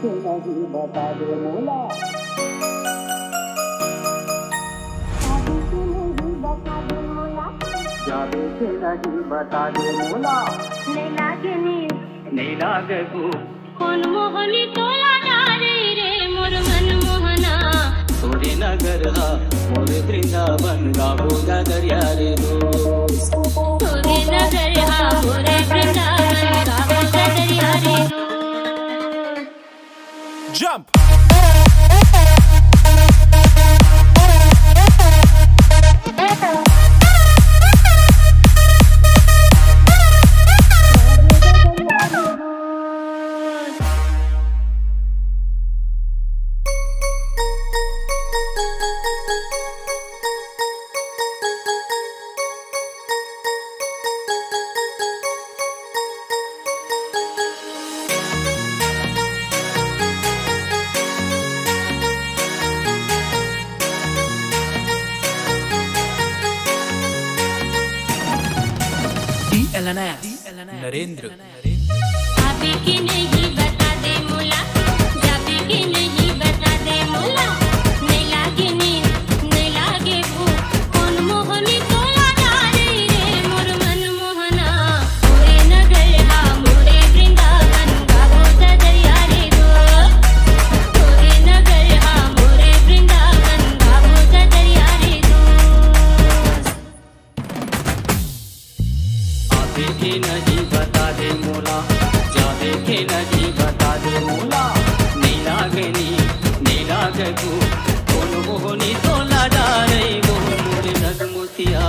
के नहीं बता दे नहीं बता दे नहीं लागे को मोहनी तोला डारे रे मोर मन मोहना। तोरे नगर हा मोरे वृंदावन गाबो दरिया। Jump! DLNS नरेंद्र आबे के नहीं आते के नहीं, बता दे मोला। जाते के नहीं, बता दे मोला। नहीं गनी नीला को कौन मोहनी तोला डारे मोह मोरे नगमुतिया।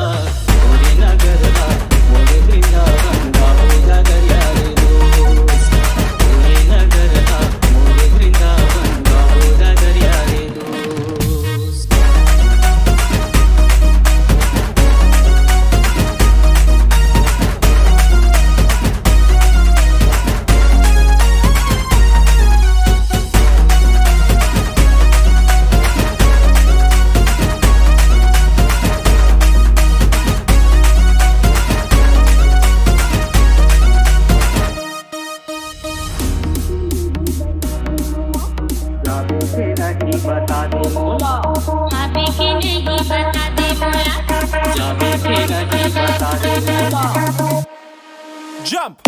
Jump!